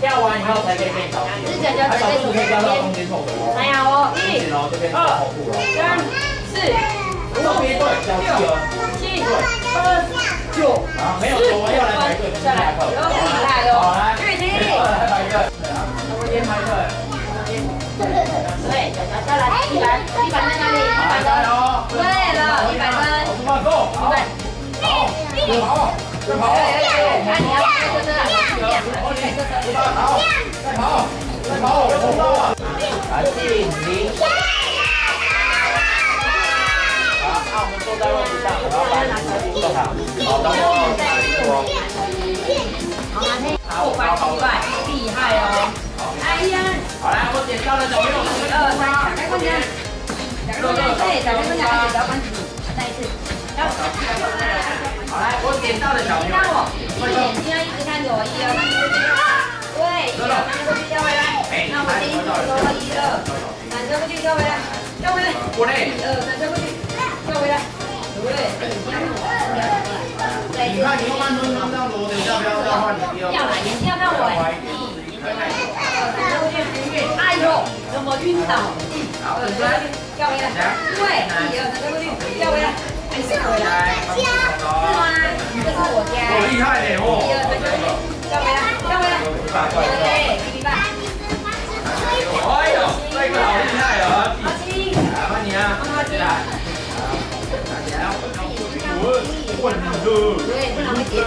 跳，完以后才可以变小腹。是脚脚小肚子可以跳到中间凑合哦。还有哦，一、二。三、四、五、六，七、八、九。啊，没有说要来排队，下来有厉害哦。来，预定。来排队。中间排队。对，脚脚下来，一百，一百在哪里？一百分。对了，一百分。够，一百。好，再跑，再跑。看你要跟着这样，再跑，再跑，再跑，我冲到了。来，进零。好，那我们坐在位置上，然后把坐好。好，等我拿一个。好。好，快，一百，厉害哦。哎呀。好来，我点到了小朋友。一二三，打开空间。打开空间，对，打开空间，而且不要关机。再一次。好来，我点到了小朋友。看我，你眼睛要一直看着我，一二三，跳回来。过来。一二，转身过去，跳回来。对，眼睛要？看我，不要？转过来。你看，你用慢吞吞这样子，等下不要？换你第二。要？了，眼睛要看我。一、二、转身过去。哎呦，怎么晕倒？一、二、三，跳回来。对，一二，转身过去，跳回来。还是回来。是吗？这是我家。我厉害嘞，哦。一二，转身过去，跳回来，跳回来。稳，稳住。对，这两个接的。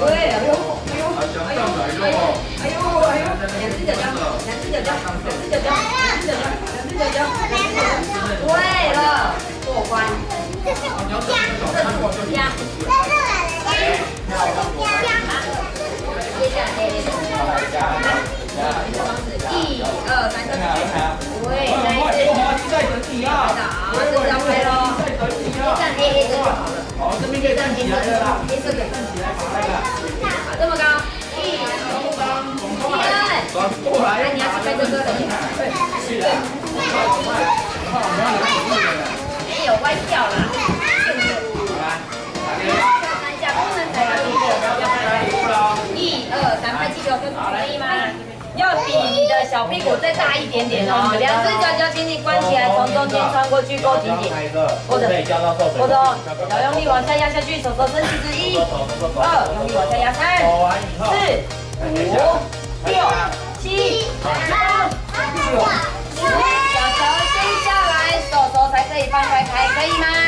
对，哎呦，哎呦，哎呦，哎呦，哎呦，哎呦，两只脚脚，两只脚脚，两只脚脚，两只脚脚，两只脚脚。对了，过关。这是我家，这是我家。接下来，一二三，对，来。你要去拍这个的。是的。没有歪掉了。下功能才可以要拍。一二三，拍气球，可以吗？要比你的小屁股再大一点点哦。两只脚脚紧紧关起来，从中间穿过去，勾紧紧。或者或者，要用力往下压下去，手手伸直直，一、二，用力往下压，三、四、五、可以吗？